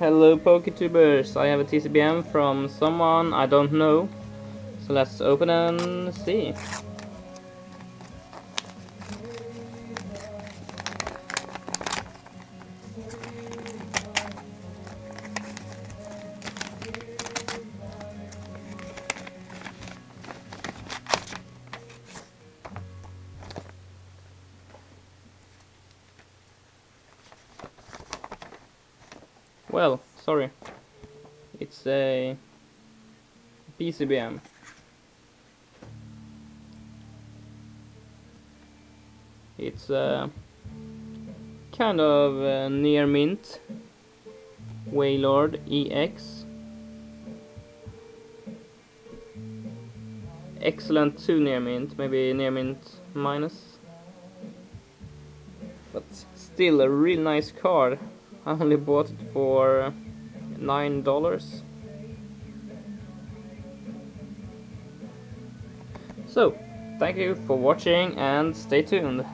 Hello PokeTubers, I have a TCBM from someone I don't know. So let's open and see. Well, sorry. It's a BCBM. It's a kind of near mint Wailord EX. Excellent 2 near mint, maybe near mint minus. But still a really nice card. I only bought it for nine dollars. So, thank you for watching and stay tuned.